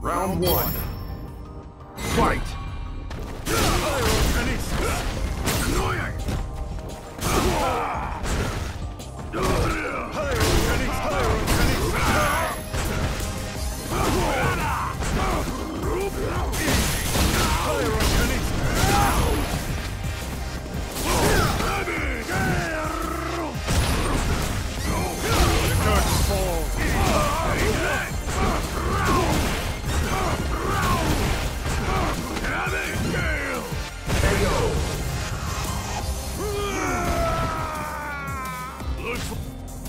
Round one. Fight!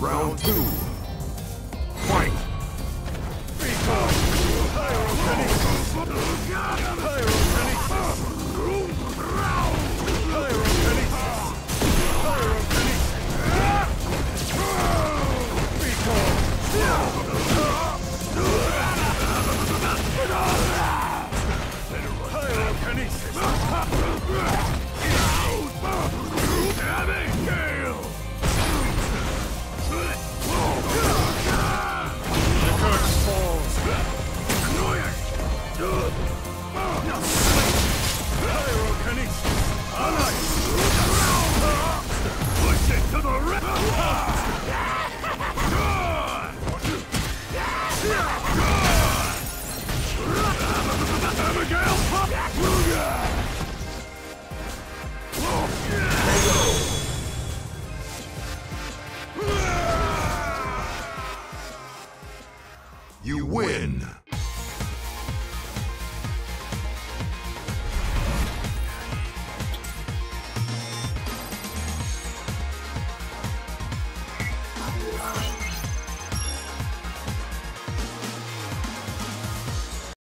Round two. You win.